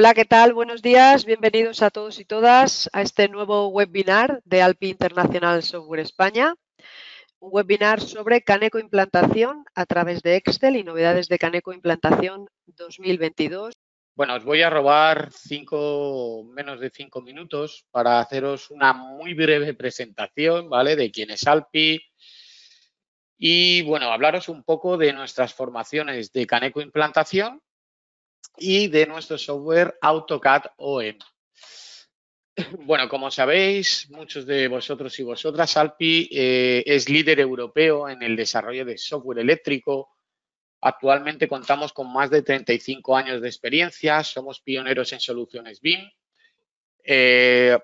Hola, ¿qué tal? Buenos días. Bienvenidos a todos y todas a este nuevo webinar de Alpi Internacional Software España. Un webinar sobre Caneco Implantación a través de Excel y novedades de Caneco Implantación 2022. Bueno, os voy a robar cinco, menos de cinco minutos para haceros una muy breve presentación, ¿vale? De quién es Alpi, y bueno, hablaros un poco de nuestras formaciones de Caneco Implantación y de nuestro software AutoCAD OM. Bueno, como sabéis, muchos de vosotros y vosotras, Alpi eh, es líder europeo en el desarrollo de software eléctrico. Actualmente contamos con más de 35 años de experiencia, somos pioneros en soluciones BIM. Eh,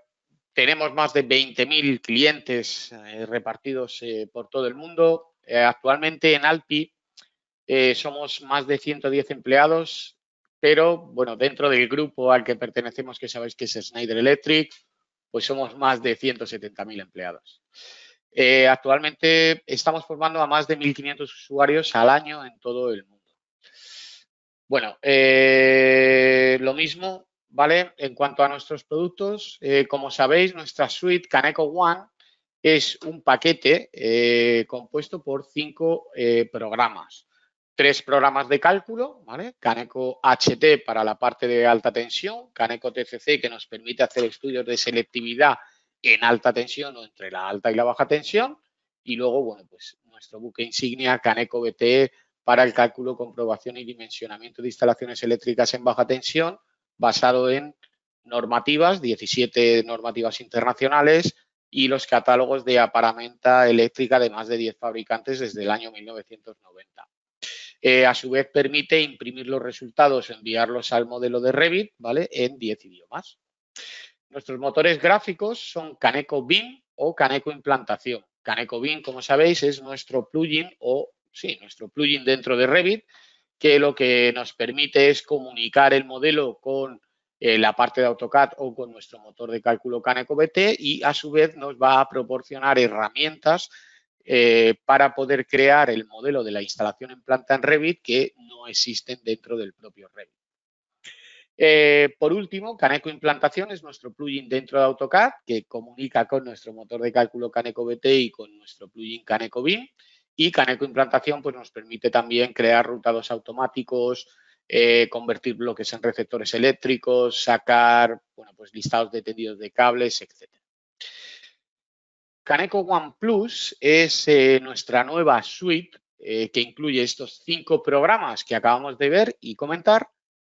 tenemos más de 20.000 clientes eh, repartidos por todo el mundo actualmente en Alpi somos más de 110 empleados, pero bueno, dentro del grupo al que pertenecemos, que sabéis que es Schneider Electric, pues somos más de 170.000 empleados. Eh, actualmente estamos formando a más de 1.500 usuarios al año en todo el mundo. Bueno, lo mismo, ¿vale? En cuanto a nuestros productos, como sabéis, nuestra suite Caneco One es un paquete eh, compuesto por cinco eh, programas. Tres programas de cálculo, ¿vale? Caneco HT para la parte de alta tensión, Caneco TCC que nos permite hacer estudios de selectividad en alta tensión o entre la alta y la baja tensión. Y luego, bueno, pues nuestro buque insignia Caneco BTE para el cálculo, comprobación y dimensionamiento de instalaciones eléctricas en baja tensión basado en normativas, 17 normativas internacionales, y los catálogos de aparamenta eléctrica de más de 10 fabricantes desde el año 1990. Eh, a su vez, permite imprimir los resultados, enviarlos al modelo de Revit, ¿vale? En 10 idiomas. Nuestros motores gráficos son Caneco BIM o Caneco Implantación. Caneco BIM, como sabéis, es nuestro plugin o, sí, nuestro plugin dentro de Revit, que lo que nos permite es comunicar el modelo con eh, la parte de AutoCAD o con nuestro motor de cálculo Caneco BT y a su vez nos va a proporcionar herramientas eh, para poder crear el modelo de la instalación en planta en Revit que no existen dentro del propio Revit. Eh, por último, Caneco Implantación es nuestro plugin dentro de AutoCAD que comunica con nuestro motor de cálculo Caneco BT y con nuestro plugin Caneco BIM. Y Caneco Implantación pues, nos permite también crear rutados automáticos, eh, convertir bloques en receptores eléctricos, sacar bueno, pues listados de tendidos de cables, etc. Caneco One Plus es eh, nuestra nueva suite eh, que incluye estos cinco programas que acabamos de ver y comentar,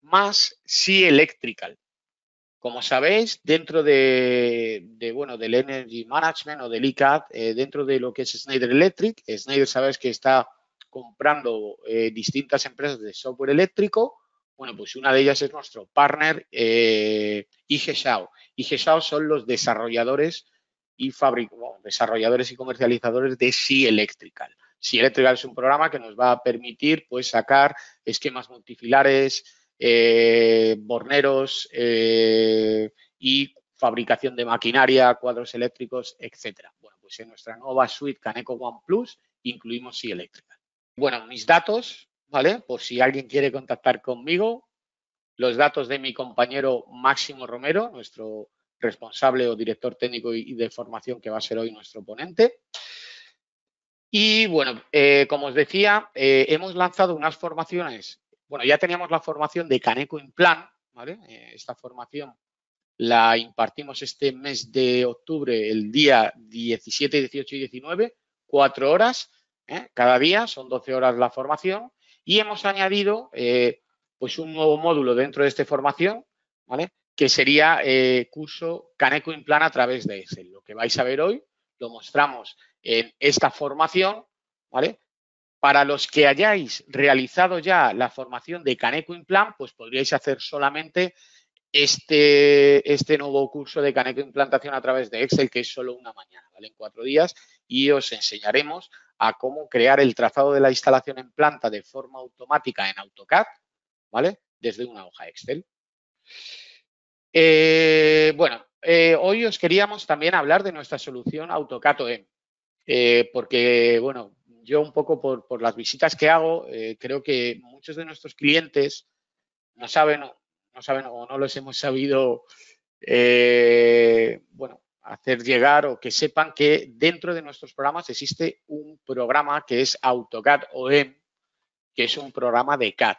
más C Electrical. Como sabéis, dentro de, bueno, del Energy Management o del ICAD, dentro de lo que es Schneider Electric, Schneider sabéis que está comprando eh, distintas empresas de software eléctrico. Bueno, pues una de ellas es nuestro partner eh. IGSAO son los desarrolladores y desarrolladores y comercializadores de C Electrical. C Electrical es un programa que nos va a permitir pues, sacar esquemas multifilares, eh, borneros eh, y fabricación de maquinaria, cuadros eléctricos, etcétera. Bueno, pues en nuestra nueva suite Caneco One Plus incluimos C Electrical. Bueno, mis datos, ¿vale? Por si alguien quiere contactar conmigo, los datos de mi compañero Máximo Romero, nuestro responsable o director técnico y de formación que va a ser hoy nuestro ponente. Y bueno, eh, como os decía, eh, hemos lanzado unas formaciones. Bueno, ya teníamos la formación de Caneco Implant, ¿vale? Eh, esta formación la impartimos este mes de octubre, el día 17, 18 y 19, cuatro horas. cada día, son 12 horas la formación y hemos añadido pues un nuevo módulo dentro de esta formación, ¿vale? Que sería eh, curso Caneco Implan a través de Excel. Lo que vais a ver hoy lo mostramos en esta formación, ¿vale? Para los que hayáis realizado ya la formación de Caneco Implant, pues podríais hacer solamente este, este nuevo curso de Caneco Implantación a través de Excel, que es solo una mañana, ¿vale? En cuatro días y os enseñaremos a cómo crear el trazado de la instalación en planta de forma automática en AutoCAD, ¿vale? Desde una hoja Excel. Eh, bueno, eh, hoy os queríamos también hablar de nuestra solución AutoCAD OEM, eh, porque, bueno, yo un poco por, las visitas que hago, creo que muchos de nuestros clientes no saben, no saben o no los hemos sabido, bueno, hacer llegar o que sepan que dentro de nuestros programas existe un programa que es AutoCAD OEM, que es un programa de CAD.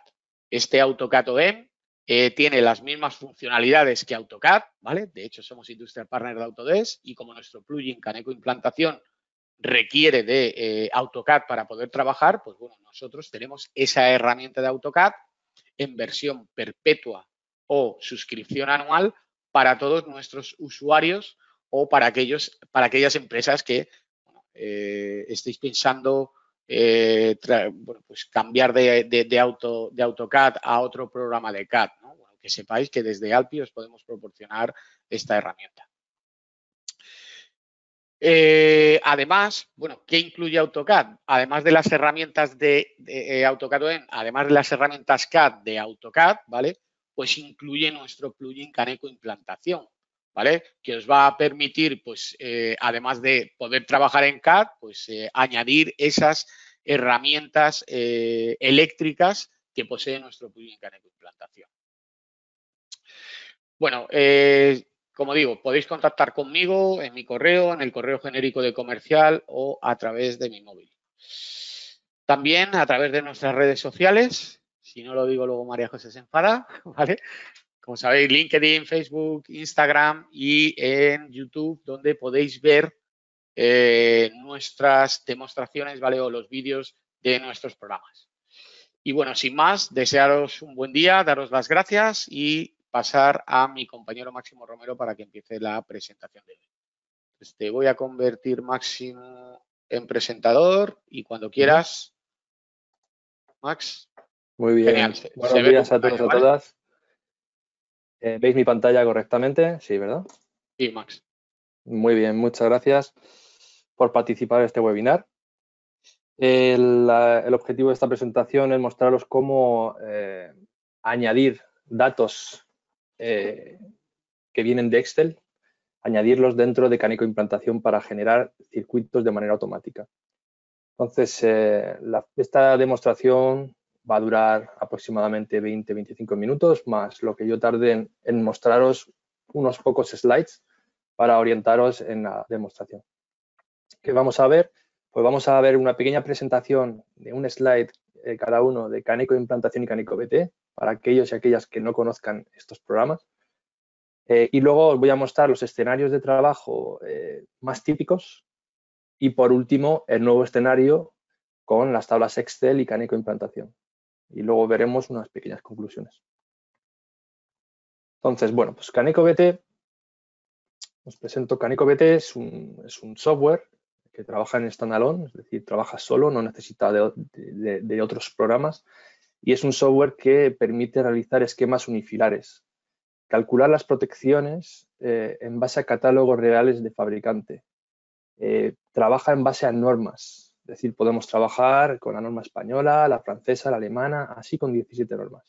Este AutoCAD OEM eh, tiene las mismas funcionalidades que AutoCAD, ¿vale? De hecho, somos Industrial Partner de Autodesk y como nuestro plugin Caneco Implantación requiere de eh, AutoCAD para poder trabajar, pues bueno, nosotros tenemos esa herramienta de AutoCAD en versión perpetua o suscripción anual para todos nuestros usuarios o para aquellos, para aquellas empresas que eh, estéis pensando eh, bueno, pues cambiar de, auto, de AutoCAD a otro programa de CAD. que sepáis que desde Alpi os podemos proporcionar esta herramienta. Eh, además, bueno, ¿qué incluye AutoCAD? Además de las herramientas de, AutoCAD además de las herramientas CAD de AutoCAD, ¿vale? Pues incluye nuestro plugin Caneco Implantación, ¿vale? Que os va a permitir, pues, eh, además de poder trabajar en CAD, pues, eh, añadir esas herramientas eh, eléctricas que posee nuestro plugin Caneco Implantación. Bueno, como digo, podéis contactar conmigo en mi correo, en el correo genérico de comercial o a través de mi móvil. También a través de nuestras redes sociales, si no lo digo luego María José se enfada, ¿vale? Como sabéis, LinkedIn, Facebook, Instagram y en YouTube, donde podéis ver eh, nuestras demostraciones, ¿vale? O los vídeos de nuestros programas. Y bueno, sin más, desearos un buen día, daros las gracias y pasar a mi compañero Máximo Romero para que empiece la presentación de hoy. Pues te voy a convertir, Máximo, en presentador y cuando quieras, Max. Muy bien. Buenos días a todos y a todas. Eh, ¿Veis mi pantalla correctamente? Sí, ¿verdad? Sí, Max. Muy bien, muchas gracias por participar en este webinar. El, objetivo de esta presentación es mostraros cómo eh, añadir datos eh, que vienen de Excel, añadirlos dentro de Caneco Implantación para generar circuitos de manera automática. Entonces, esta demostración va a durar aproximadamente 20-25 minutos, más lo que yo tarde en, mostraros unos pocos slides para orientaros en la demostración. ¿Qué vamos a ver? Pues vamos a ver una pequeña presentación de un slide eh, cada uno de Caneco Implantación y Caneco BT para aquellos y aquellas que no conozcan estos programas. Eh, y luego os voy a mostrar los escenarios de trabajo eh, más típicos y por último el nuevo escenario con las tablas Excel y Caneco Implantación y luego veremos unas pequeñas conclusiones. Entonces, bueno, pues Caneco BT, os presento Caneco BT, es un, es un software que trabaja en standalone, es decir, trabaja solo, no necesita de, otros programas y es un software que permite realizar esquemas unifilares, calcular las protecciones eh, en base a catálogos reales de fabricante, eh, trabaja en base a normas, es decir, podemos trabajar con la norma española, la francesa, la alemana, así con 17 normas.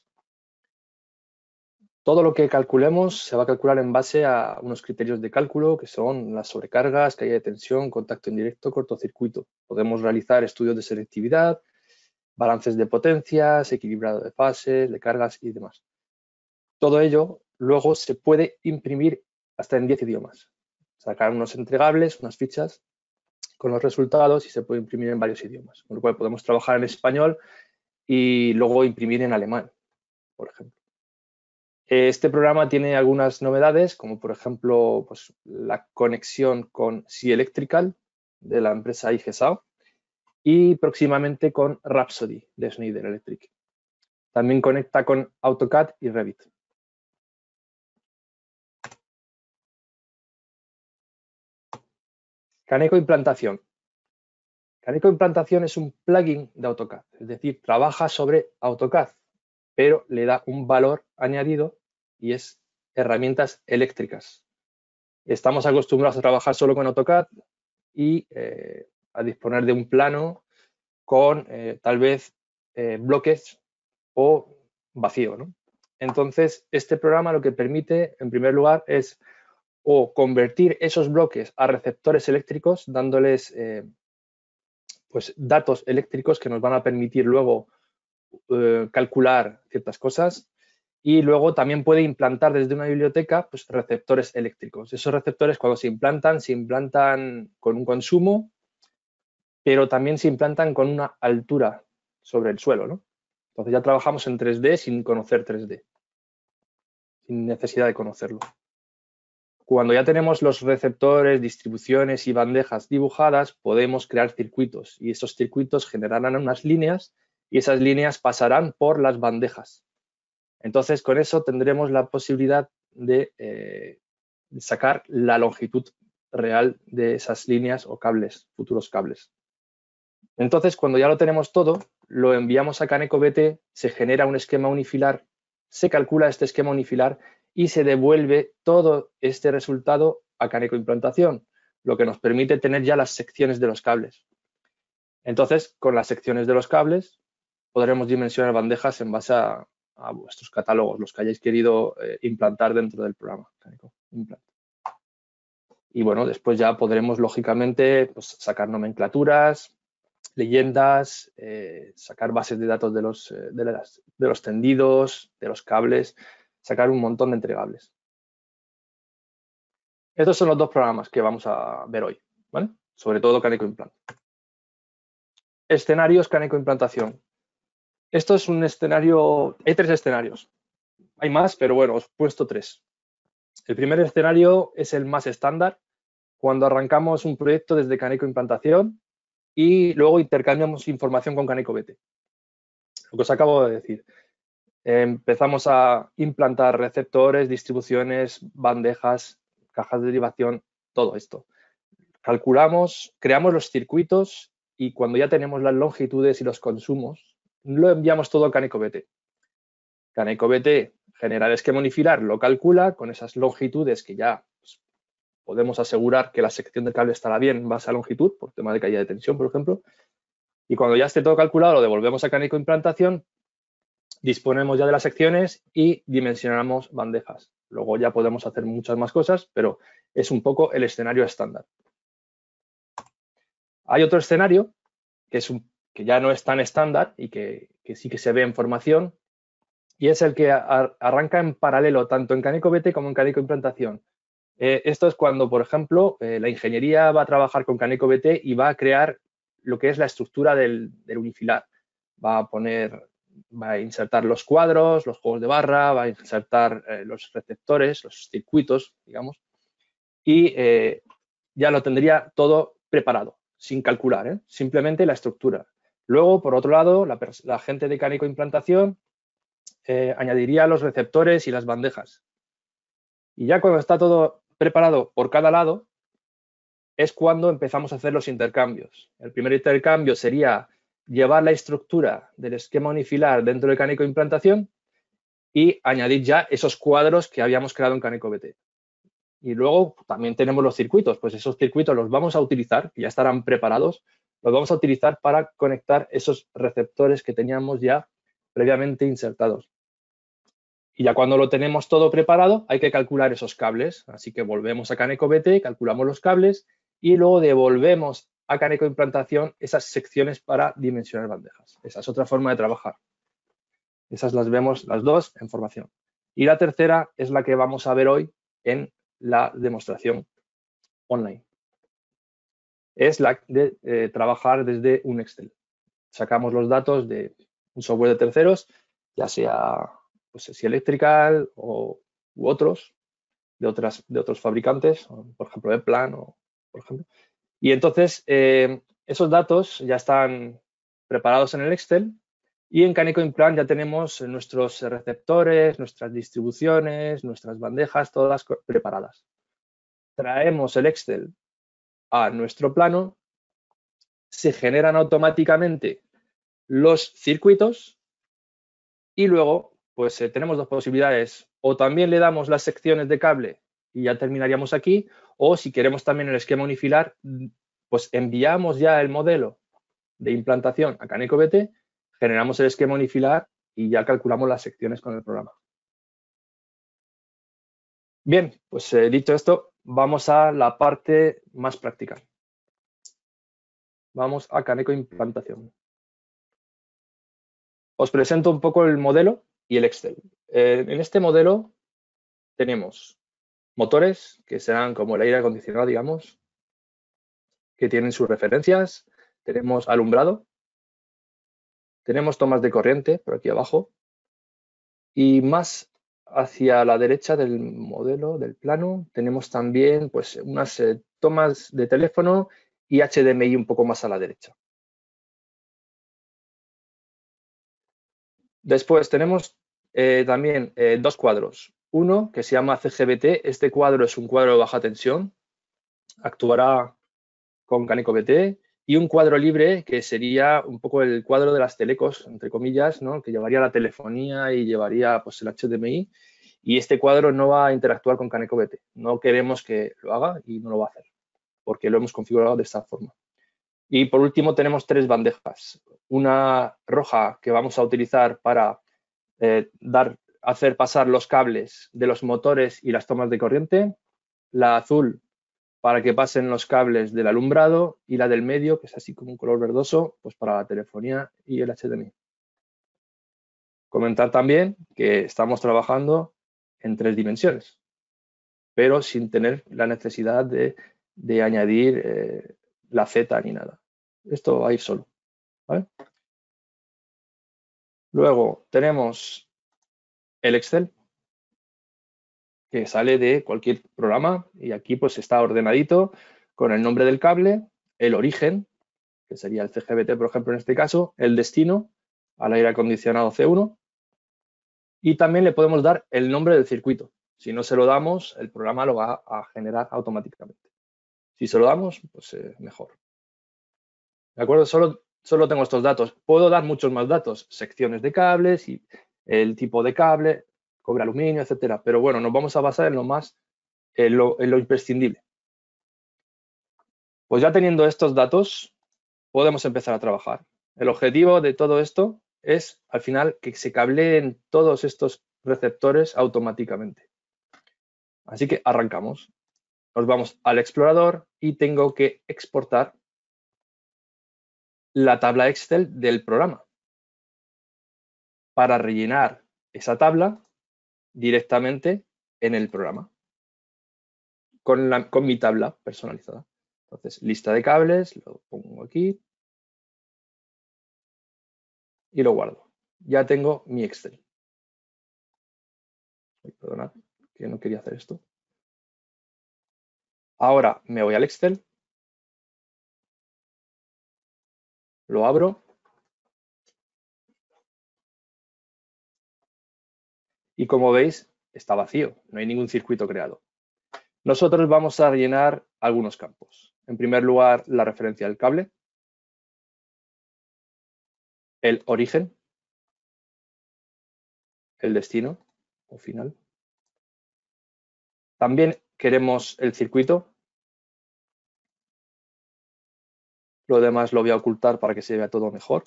Todo lo que calculemos se va a calcular en base a unos criterios de cálculo que son las sobrecargas, caída de tensión, contacto indirecto, cortocircuito. Podemos realizar estudios de selectividad, balances de potencias, equilibrado de fases, de cargas y demás. Todo ello luego se puede imprimir hasta en 10 idiomas. Sacar unos entregables, unas fichas con los resultados y se puede imprimir en varios idiomas. Con lo cual podemos trabajar en español y luego imprimir en alemán, por ejemplo. Este programa tiene algunas novedades, como por ejemplo pues, la conexión con C Electrical de la empresa IGESAO y próximamente con Rhapsody de Schneider Electric. También conecta con AutoCAD y Revit. Caneco Implantación. Caneco Implantación es un plugin de AutoCAD, es decir, trabaja sobre AutoCAD, pero le da un valor añadido y es herramientas eléctricas. Estamos acostumbrados a trabajar solo con AutoCAD y eh, a disponer de un plano con eh, tal vez eh, bloques o vacío. Entonces, este programa lo que permite, en primer lugar, es o convertir esos bloques a receptores eléctricos dándoles eh, pues datos eléctricos que nos van a permitir luego eh, calcular ciertas cosas y luego también puede implantar desde una biblioteca pues, receptores eléctricos. Esos receptores cuando se implantan, se implantan con un consumo, pero también se implantan con una altura sobre el suelo. ¿no? Entonces ya trabajamos en 3D sin conocer 3D, sin necesidad de conocerlo. Cuando ya tenemos los receptores, distribuciones y bandejas dibujadas, podemos crear circuitos y esos circuitos generarán unas líneas y esas líneas pasarán por las bandejas. Entonces, con eso tendremos la posibilidad de, eh, sacar la longitud real de esas líneas o cables, futuros cables. Entonces, cuando ya lo tenemos todo, lo enviamos a Caneco BT, se genera un esquema unifilar, se calcula este esquema unifilar y se devuelve todo este resultado a Caneco Implantación, lo que nos permite tener ya las secciones de los cables. Entonces, con las secciones de los cables, podremos dimensionar bandejas en base a, vuestros catálogos, los que hayáis querido eh, implantar dentro del programa. Y bueno, después ya podremos, lógicamente, pues, sacar nomenclaturas, leyendas, eh, sacar bases de datos de los, eh, de, los tendidos, de los cables, sacar un montón de entregables. Estos son los dos programas que vamos a ver hoy, ¿vale? Sobre todo Caneco Implant. Escenarios Caneco Implantación. Esto es un escenario, hay tres escenarios. Hay más, pero bueno, os he puesto tres. El primer escenario es el más estándar, cuando arrancamos un proyecto desde Caneco Implantación y luego intercambiamos información con Caneco BT. Lo que os acabo de decir. Empezamos a implantar receptores, distribuciones, bandejas, cajas de derivación, todo esto. Calculamos, creamos los circuitos y cuando ya tenemos las longitudes y los consumos, lo enviamos todo a Caneco BT. Caneco BT genera el esquema unifilar, lo calcula con esas longitudes que ya pues, podemos asegurar que la sección del cable estará bien en base a longitud, por tema de caída de tensión, por ejemplo. Y cuando ya esté todo calculado, lo devolvemos a Caneco Implantación, disponemos ya de las secciones y dimensionamos bandejas. Luego ya podemos hacer muchas más cosas, pero es un poco el escenario estándar. Hay otro escenario que es que ya no es tan estándar y que, sí que se ve en formación, y es el que arranca en paralelo tanto en Caneco BT como en Caneco Implantación. Eh, esto es cuando, por ejemplo, eh, la ingeniería va a trabajar con Caneco BT y va a crear lo que es la estructura del, unifilar. Va a poner, va a insertar los cuadros, los juegos de barra, va a insertar eh, los receptores, los circuitos, digamos, y ya lo tendría todo preparado, sin calcular, simplemente la estructura. Luego, por otro lado, la, gente de Cánico Implantación eh, añadiría los receptores y las bandejas. Y ya cuando está todo preparado por cada lado, es cuando empezamos a hacer los intercambios. El primer intercambio sería llevar la estructura del esquema unifilar dentro de Cánico Implantación y añadir ya esos cuadros que habíamos creado en Cánico BT. Y luego también tenemos los circuitos, pues esos circuitos los vamos a utilizar, ya estarán preparados los vamos a utilizar para conectar esos receptores que teníamos ya previamente insertados. Y ya cuando lo tenemos todo preparado, hay que calcular esos cables. Así que volvemos a Caneco BT, calculamos los cables y luego devolvemos a Caneco Implantación esas secciones para dimensionar bandejas. Esa es otra forma de trabajar. Esas las vemos las dos en formación. Y la tercera es la que vamos a ver hoy en la demostración online es la de eh, trabajar desde un Excel. Sacamos los datos de un software de terceros, ya sea pues, si Electrical o, u otros, de, otras, de otros fabricantes, por ejemplo, de Plan, o, por ejemplo. Y entonces, eh, esos datos ya están preparados en el Excel y en Caneco Implant ya tenemos nuestros receptores, nuestras distribuciones, nuestras bandejas, todas preparadas. Traemos el Excel a nuestro plano, se generan automáticamente los circuitos y luego pues eh, tenemos dos posibilidades. O también le damos las secciones de cable y ya terminaríamos aquí, o si queremos también el esquema unifilar, pues enviamos ya el modelo de implantación a Caneco BT, generamos el esquema unifilar y ya calculamos las secciones con el programa. Bien, pues eh, dicho esto, vamos a la parte más práctica. Vamos a Caneco Implantación. Os presento un poco el modelo y el Excel. eh, en este modelo tenemos motores que serán como el aire acondicionado, digamos, que tienen sus referencias. Tenemos alumbrado. Tenemos tomas de corriente por aquí abajo. Y más hacia la derecha del modelo, del plano, tenemos también pues, unas eh, tomas de teléfono y HDMI un poco más a la derecha. Después tenemos eh, también eh, dos cuadros. Uno que se llama CGBT. Este cuadro es un cuadro de baja tensión. Actuará con Caneco BT. Y un cuadro libre que sería un poco el cuadro de las telecos, entre comillas, ¿no? que llevaría la telefonía y llevaría pues, el HDMI. Y este cuadro no va a interactuar con Caneco BT. No queremos que lo haga y no lo va a hacer, porque lo hemos configurado de esta forma. Y por último tenemos tres bandejas. Una roja que vamos a utilizar para eh, dar, hacer pasar los cables de los motores y las tomas de corriente. La azul para que pasen los cables del alumbrado y la del medio, que es así como un color verdoso, pues para la telefonía y el HDMI. Comentar también que estamos trabajando en tres dimensiones, pero sin tener la necesidad de, añadir eh, la Z ni nada. Esto va a ir solo. Luego tenemos el Excel, que sale de cualquier programa y aquí pues está ordenadito con el nombre del cable, el origen, que sería el CGBT, por ejemplo, en este caso, el destino al aire acondicionado C1 y también le podemos dar el nombre del circuito. Si no se lo damos, el programa lo va a generar automáticamente. Si se lo damos, pues eh, mejor. ¿De acuerdo? Solo, solo tengo estos datos. Puedo dar muchos más datos, secciones de cables y el tipo de cable, cobre aluminio, etcétera. Pero bueno, nos vamos a basar en lo más, en lo, imprescindible. Pues ya teniendo estos datos, podemos empezar a trabajar. El objetivo de todo esto es, al final, que se cableen todos estos receptores automáticamente. Así que arrancamos. Nos vamos al explorador y tengo que exportar la tabla Excel del programa para rellenar esa tabla directamente en el programa con, mi tabla personalizada. Entonces, lista de cables, lo pongo aquí y lo guardo. Ya tengo mi Excel. Perdonad, que no quería hacer esto. Ahora me voy al Excel, lo abro y como veis está vacío, no hay ningún circuito creado. Nosotros vamos a rellenar algunos campos. En primer lugar, la referencia del cable, el origen, el destino o final. También queremos el circuito. Lo demás lo voy a ocultar para que se vea todo mejor.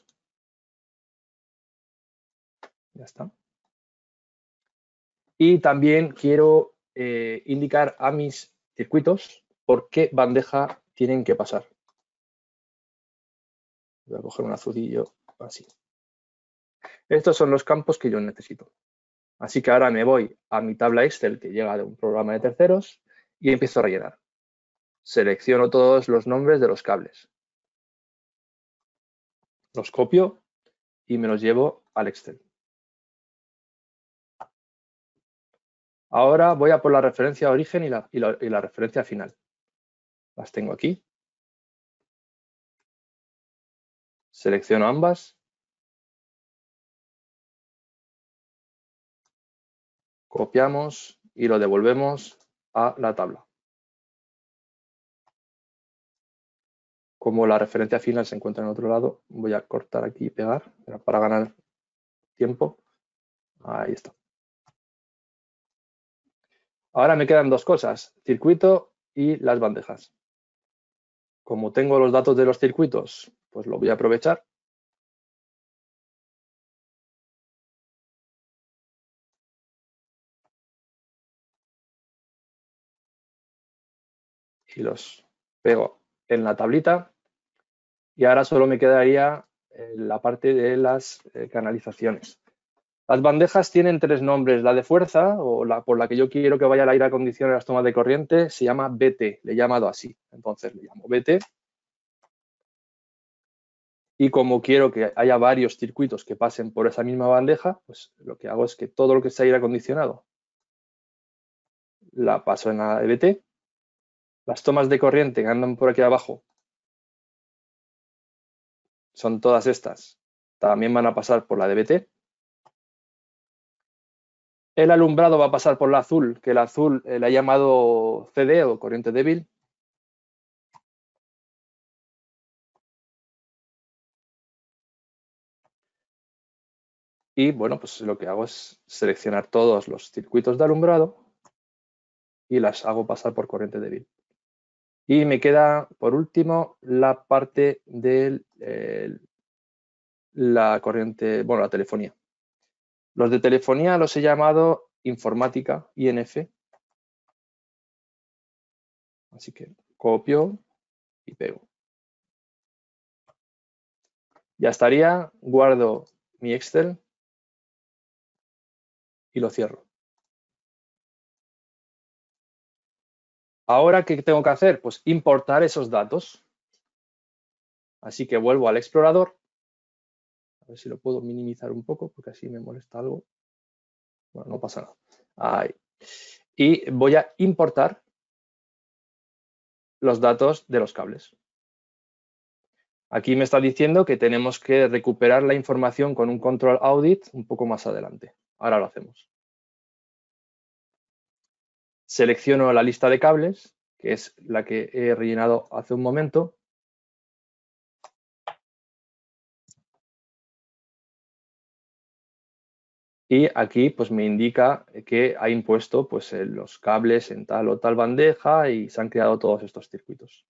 Ya está. Y también quiero eh, indicar a mis circuitos por qué bandeja tienen que pasar. Voy a coger un azulillo así. Estos son los campos que yo necesito. Así que ahora me voy a mi tabla Excel que llega de un programa de terceros y empiezo a rellenar. Selecciono todos los nombres de los cables. Los copio y me los llevo al Excel. Ahora voy a por la referencia origen y la, referencia final. Las tengo aquí. Selecciono ambas. Copiamos y lo devolvemos a la tabla. Como la referencia final se encuentra en otro lado, voy a cortar aquí y pegar para ganar tiempo. Ahí está. Ahora me quedan dos cosas, circuito y las bandejas. Como tengo los datos de los circuitos, pues lo voy a aprovechar. Y los pego en la tablita. Y ahora solo me quedaría eh, la parte de las eh, canalizaciones. Las bandejas tienen tres nombres. La de fuerza, o la por la que yo quiero que vaya el aire acondicionado y las tomas de corriente, se llama BT, le he llamado así. Entonces le llamo BT. Y como quiero que haya varios circuitos que pasen por esa misma bandeja, pues lo que hago es que todo lo que sea aire acondicionado la paso en la EBT. Las tomas de corriente que andan por aquí abajo son todas estas. También van a pasar por la DBT. El alumbrado va a pasar por la azul, que el azul eh, le ha llamado CD o corriente débil. Y bueno, pues lo que hago es seleccionar todos los circuitos de alumbrado y las hago pasar por corriente débil. Y me queda, por último, la parte de la corriente, bueno, la telefonía. Los de telefonía los he llamado informática, INF. Así que copio y pego. Ya estaría, guardo mi Excel y lo cierro. Ahora, ¿qué tengo que hacer? Pues importar esos datos. Así que vuelvo al explorador. Ver si lo puedo minimizar un poco, porque así me molesta algo. Bueno, no pasa nada. Ahí. Y voy a importar los datos de los cables. Aquí me está diciendo que tenemos que recuperar la información con un control audit un poco más adelante. Ahora lo hacemos selecciono la lista de cables, que es la que he rellenado hace un momento. Y aquí pues me indica que ha impuesto pues, los cables en tal o tal bandeja y se han creado todos estos circuitos.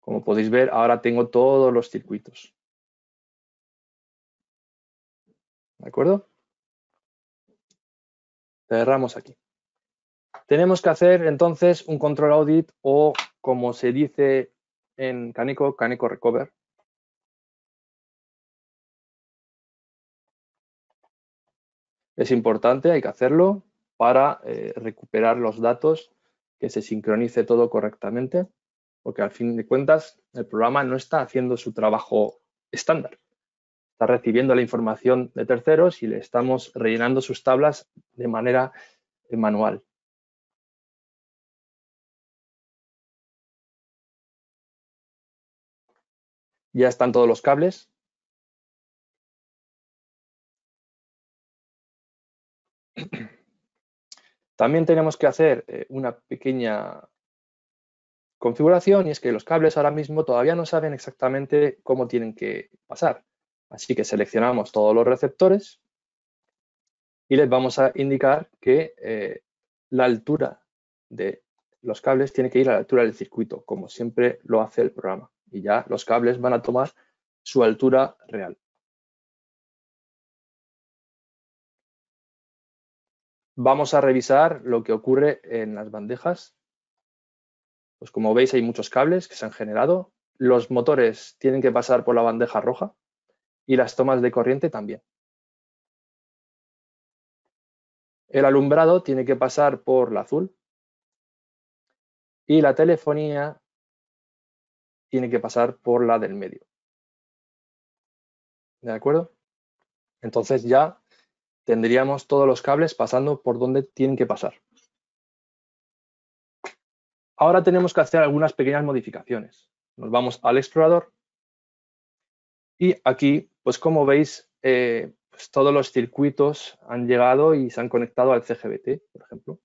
Como podéis ver, ahora tengo todos los circuitos. ¿De acuerdo? Cerramos aquí. Tenemos que hacer entonces un control audit o como se dice en Caneco, Caneco Recover. Es importante, hay que hacerlo para eh, recuperar los datos, que se sincronice todo correctamente, porque al fin de cuentas el programa no está haciendo su trabajo estándar está recibiendo la información de terceros y le estamos rellenando sus tablas de manera eh, manual. Ya están todos los cables. También tenemos que hacer eh, una pequeña configuración y es que los cables ahora mismo todavía no saben exactamente cómo tienen que pasar. Así que seleccionamos todos los receptores y les vamos a indicar que eh, la altura de los cables tiene que ir a la altura del circuito, como siempre lo hace el programa. Y ya los cables van a tomar su altura real. Vamos a revisar lo que ocurre en las bandejas. Pues como veis hay muchos cables que se han generado. Los motores tienen que pasar por la bandeja roja, y las tomas de corriente también. El alumbrado tiene que pasar por la azul y la telefonía tiene que pasar por la del medio. ¿De acuerdo? Entonces ya tendríamos todos los cables pasando por donde tienen que pasar. Ahora tenemos que hacer algunas pequeñas modificaciones. Nos vamos al explorador y aquí pues como veis, eh, pues todos los circuitos han llegado y se han conectado al CGBT, por ejemplo,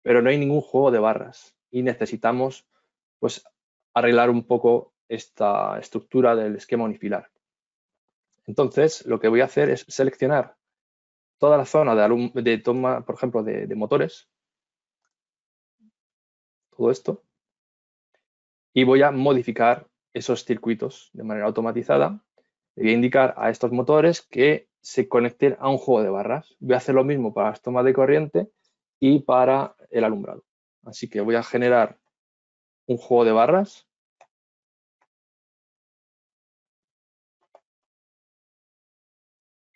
pero no hay ningún juego de barras y necesitamos pues arreglar un poco esta estructura del esquema unifilar. Entonces, lo que voy a hacer es seleccionar toda la zona de, toma, por ejemplo, de motores, todo esto, y voy a modificar esos circuitos de manera automatizada le voy a indicar a estos motores que se conecten a un juego de barras. Voy a hacer lo mismo para las tomas de corriente y para el alumbrado. Así que voy a generar un juego de barras.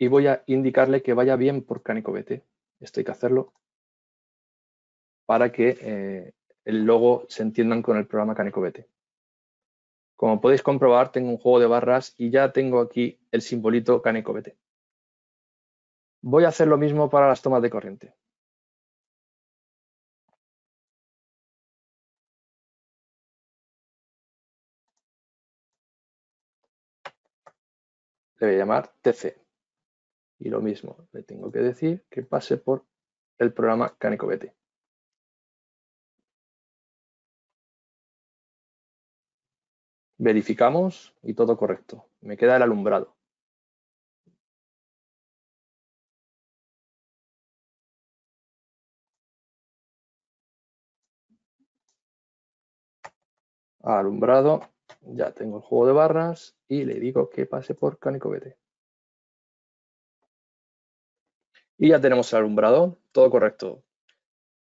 Y voy a indicarle que vaya bien por CanecoBT. Esto hay que hacerlo para que eh, el logo se entiendan con el programa CanecoBT. Como podéis comprobar, tengo un juego de barras y ya tengo aquí el simbolito CanecoBT. Voy a hacer lo mismo para las tomas de corriente. Le voy a llamar TC. Y lo mismo, le tengo que decir que pase por el programa CanecoBT. Verificamos y todo correcto. Me queda el alumbrado. Alumbrado, ya tengo el juego de barras y le digo que pase por CanecoBT. Y ya tenemos el alumbrado, todo correcto.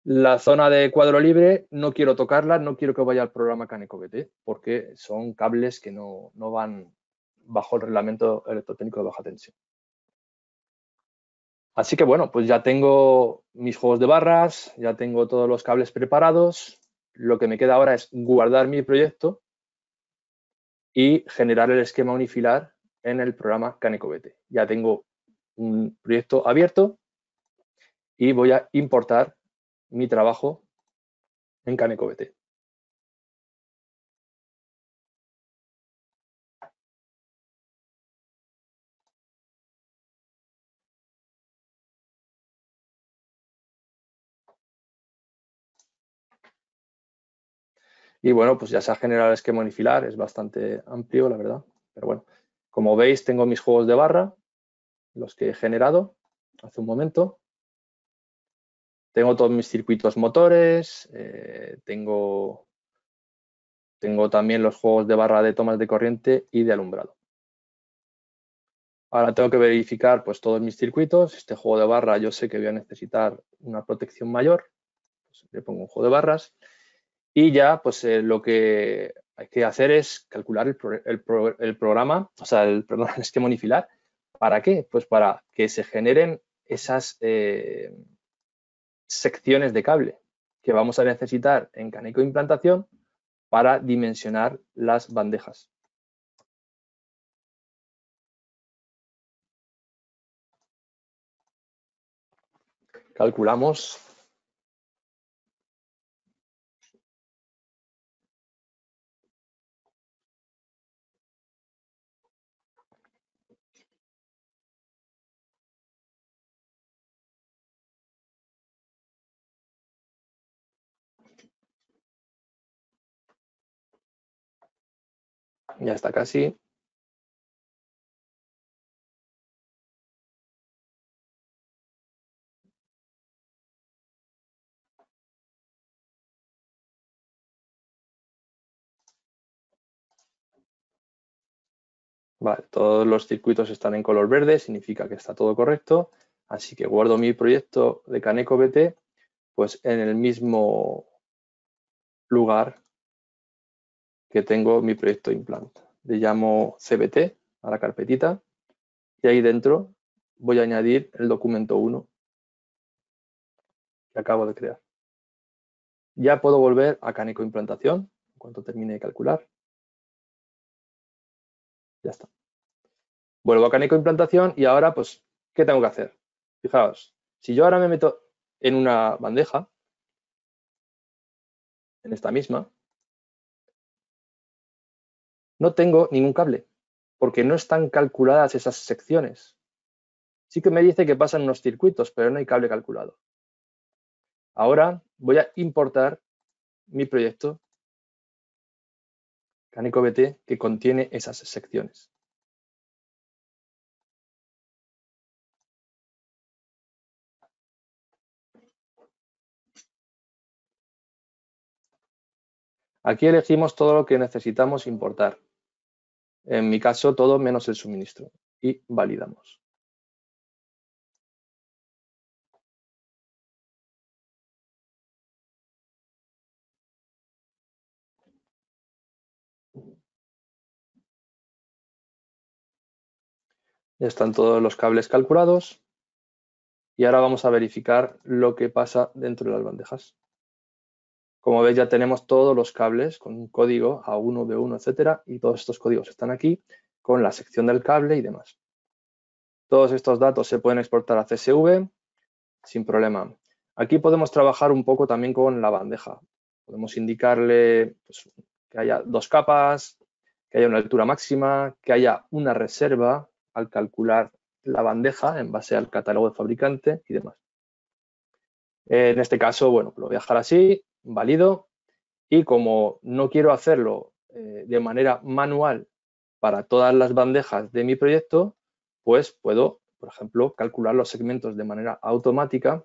La zona de cuadro libre no quiero tocarla, no quiero que vaya al programa CanecoBT porque son cables que no, no van bajo el reglamento electrotécnico de baja tensión. Así que bueno, pues ya tengo mis juegos de barras, ya tengo todos los cables preparados. Lo que me queda ahora es guardar mi proyecto y generar el esquema unifilar en el programa CanecoBT. Ya tengo un proyecto abierto y voy a importar mi trabajo en CanecoBT. Y bueno, pues ya se ha generado el esquema unifilar, es bastante amplio, la verdad. Pero bueno, como veis, tengo mis juegos de barra, los que he generado hace un momento. Tengo todos mis circuitos motores, eh, tengo, tengo también los juegos de barra de tomas de corriente y de alumbrado. Ahora tengo que verificar pues, todos mis circuitos. Este juego de barra yo sé que voy a necesitar una protección mayor. Pues, le pongo un juego de barras. Y ya pues eh, lo que hay que hacer es calcular el, programa, o sea, el, perdón, el esquema unifilar. ¿Para qué? Pues para que se generen esas eh, secciones de cable que vamos a necesitar en Caneco Implantación para dimensionar las bandejas. Calculamos Ya está casi. Vale, todos los circuitos están en color verde, significa que está todo correcto. Así que guardo mi proyecto de Caneco BT pues en el mismo lugar que tengo mi proyecto implant. Le llamo CBT a la carpetita y ahí dentro voy a añadir el documento 1 que acabo de crear. Ya puedo volver a Caneco Implantación en cuanto termine de calcular. Ya está. Vuelvo a Caneco Implantación y ahora, pues, ¿qué tengo que hacer? Fijaos, si yo ahora me meto en una bandeja, en esta misma, no tengo ningún cable, porque no están calculadas esas secciones. Sí que me dice que pasan unos circuitos, pero no hay cable calculado. Ahora voy a importar mi proyecto Canico BT que contiene esas secciones. Aquí elegimos todo lo que necesitamos importar. En mi caso, todo menos el suministro. Y validamos. Ya están todos los cables calculados. Y ahora vamos a verificar lo que pasa dentro de las bandejas. Como veis, ya tenemos todos los cables con un código A1, B1, etcétera, y todos estos códigos están aquí con la sección del cable y demás. Todos estos datos se pueden exportar a CSV sin problema. Aquí podemos trabajar un poco también con la bandeja. Podemos indicarle pues, que haya dos capas, que haya una altura máxima, que haya una reserva al calcular la bandeja en base al catálogo de fabricante y demás. En este caso, bueno, lo voy a dejar así válido y como no quiero hacerlo eh, de manera manual para todas las bandejas de mi proyecto, pues puedo, por ejemplo, calcular los segmentos de manera automática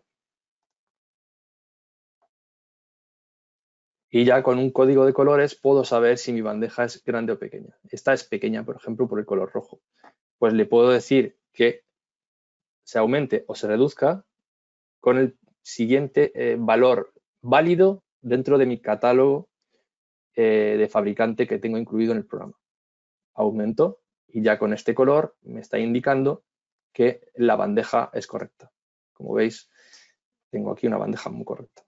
y ya con un código de colores puedo saber si mi bandeja es grande o pequeña. Esta es pequeña, por ejemplo, por el color rojo. Pues le puedo decir que se aumente o se reduzca con el siguiente eh, valor válido dentro de mi catálogo eh, de fabricante que tengo incluido en el programa. Aumento y ya con este color me está indicando que la bandeja es correcta. Como veis, tengo aquí una bandeja muy correcta.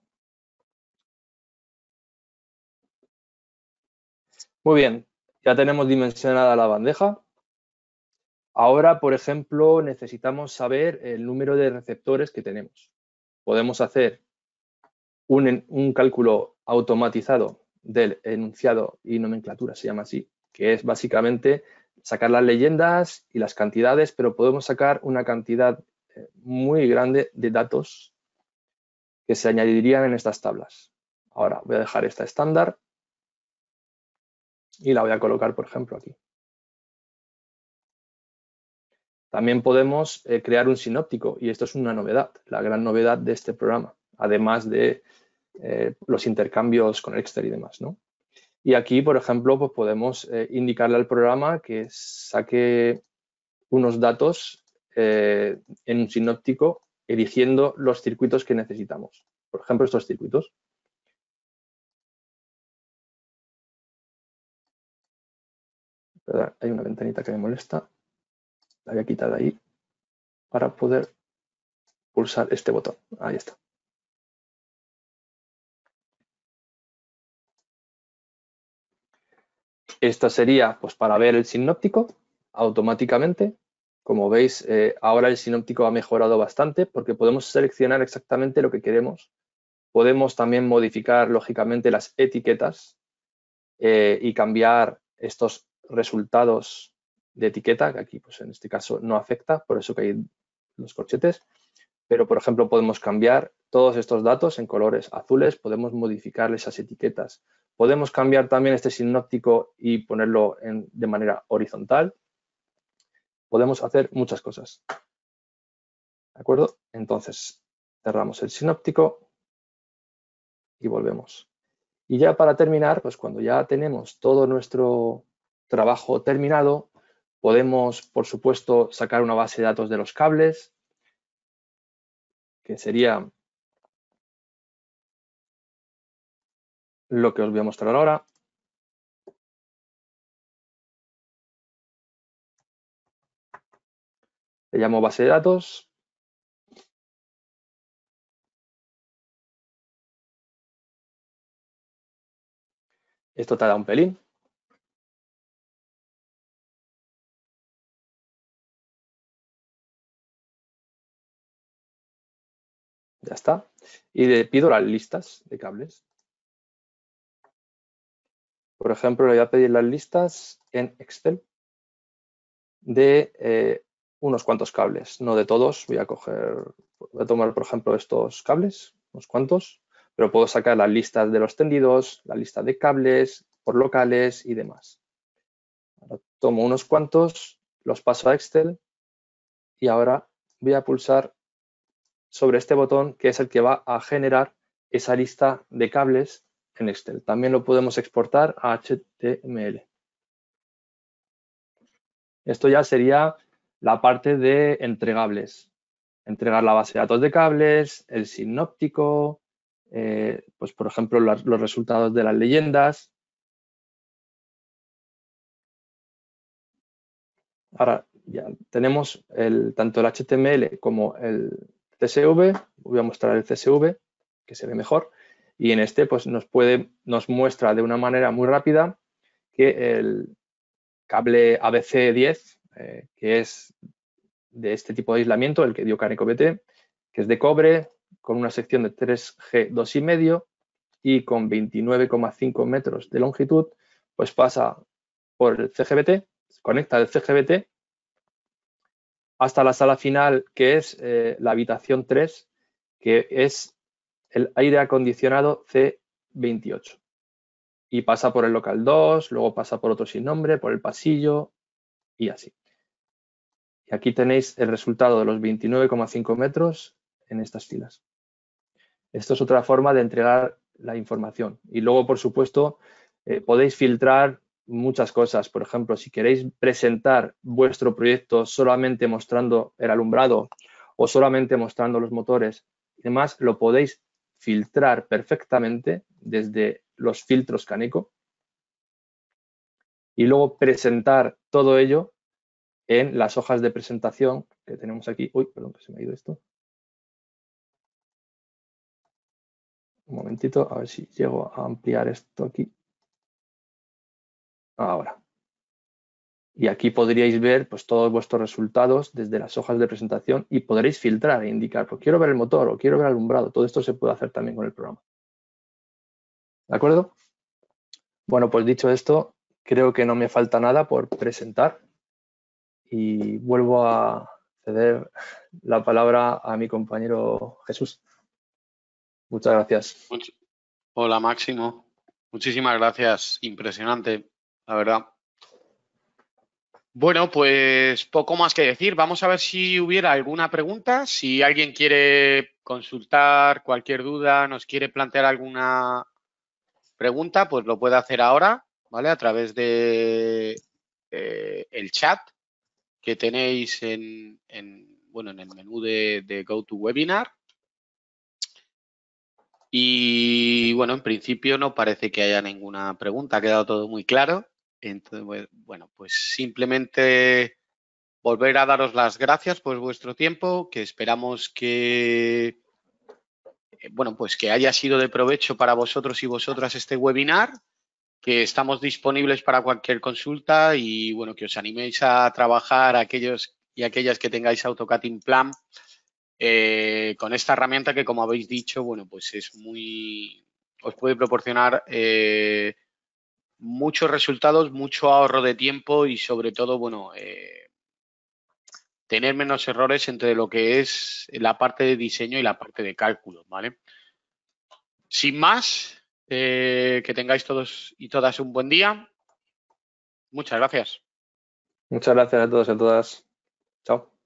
Muy bien, ya tenemos dimensionada la bandeja. Ahora, por ejemplo, necesitamos saber el número de receptores que tenemos. Podemos hacer un, cálculo automatizado del enunciado y nomenclatura, se llama así, que es básicamente sacar las leyendas y las cantidades, pero podemos sacar una cantidad eh, muy grande de datos que se añadirían en estas tablas. Ahora voy a dejar esta estándar y la voy a colocar, por ejemplo, aquí. También podemos eh, crear un sinóptico y esto es una novedad, la gran novedad de este programa, además de eh, los intercambios con Excel y demás, ¿no? Y aquí, por ejemplo, pues podemos eh, indicarle al programa que saque unos datos eh, en un sinóptico eligiendo los circuitos que necesitamos. Por ejemplo, estos circuitos. hay una ventanita que me molesta. La voy a quitar ahí para poder pulsar este botón. Ahí está. Esta sería pues, para ver el sinóptico automáticamente. Como veis, eh, ahora el sinóptico ha mejorado bastante porque podemos seleccionar exactamente lo que queremos. Podemos también modificar, lógicamente, las etiquetas eh, y cambiar estos resultados de etiqueta, que aquí pues, en este caso no afecta, por eso que hay los corchetes. Pero, por ejemplo, podemos cambiar todos estos datos en colores azules, podemos modificar esas etiquetas Podemos cambiar también este sinóptico y ponerlo de manera horizontal. Podemos hacer muchas cosas. ¿De acuerdo? Entonces, cerramos el sinóptico y volvemos. Y ya para terminar, pues cuando ya tenemos todo nuestro trabajo terminado, podemos, por supuesto, sacar una base de datos de los cables, que sería lo que os voy a mostrar ahora. Le llamo base de datos. Esto te da un pelín. Ya está. Y le pido las listas de cables. Por ejemplo, le voy a pedir las listas en Excel de eh, unos cuantos cables, no de todos. Voy a coger, voy a tomar, por ejemplo, estos cables, unos cuantos, pero puedo sacar las listas de los tendidos, la lista de cables por locales y demás. Ahora tomo unos cuantos, los paso a Excel y ahora voy a pulsar sobre este botón que es el que va a generar esa lista de cables en. También lo podemos exportar a HTML. Esto ya sería la parte de entregables. Entregar la base de datos de cables, el sinóptico, eh, pues por ejemplo los, los resultados de las leyendas. Ahora ya tenemos el, tanto el HTML como el CSV. Voy a mostrar el CSV, que se ve mejor. Y en este pues, nos, puede, nos muestra de una manera muy rápida que el cable ABC10, eh, que es de este tipo de aislamiento, el que dio Caneco BT, que es de cobre, con una sección de 3G 2,5 y con 29,5 metros de longitud, pues pasa por el CGBT, conecta el CGBT hasta la sala final, que es eh, la habitación 3, que es el aire acondicionado C28. Y pasa por el local 2, luego pasa por otro sin nombre, por el pasillo y así. Y aquí tenéis el resultado de los 29,5 metros en estas filas. Esto es otra forma de entregar la información. Y luego, por supuesto, eh, podéis filtrar muchas cosas. Por ejemplo, si queréis presentar vuestro proyecto solamente mostrando el alumbrado o solamente mostrando los motores y demás, lo podéis filtrar perfectamente desde los filtros Caneco y luego presentar todo ello en las hojas de presentación que tenemos aquí. Uy, perdón, que se me ha ido esto. Un momentito, a ver si llego a ampliar esto aquí. Ahora. Y aquí podríais ver pues, todos vuestros resultados desde las hojas de presentación y podréis filtrar e indicar, pues quiero ver el motor o quiero ver el alumbrado. Todo esto se puede hacer también con el programa. ¿De acuerdo? Bueno, pues dicho esto, creo que no me falta nada por presentar y vuelvo a ceder la palabra a mi compañero Jesús. Muchas gracias. Hola Máximo, muchísimas gracias, impresionante, la verdad. Bueno, pues poco más que decir. Vamos a ver si hubiera alguna pregunta. Si alguien quiere consultar cualquier duda, nos quiere plantear alguna pregunta, pues lo puede hacer ahora, ¿vale? A través de eh, el chat que tenéis en, bueno, en el menú de, de GoToWebinar. Y bueno, en principio no parece que haya ninguna pregunta, ha quedado todo muy claro. Entonces, bueno, pues simplemente volver a daros las gracias por vuestro tiempo, que esperamos que, eh, bueno, pues que haya sido de provecho para vosotros y vosotras este webinar, que estamos disponibles para cualquier consulta y, bueno, que os animéis a trabajar aquellos y aquellas que tengáis AutoCAD Plan eh, con esta herramienta que, como habéis dicho, bueno, pues es muy, os puede proporcionar eh, muchos resultados, mucho ahorro de tiempo y sobre todo, bueno, eh, tener menos errores entre lo que es la parte de diseño y la parte de cálculo, ¿vale? Sin más, que tengáis todos y todas un buen día. Muchas gracias. Muchas gracias a todos y a todas. Chao.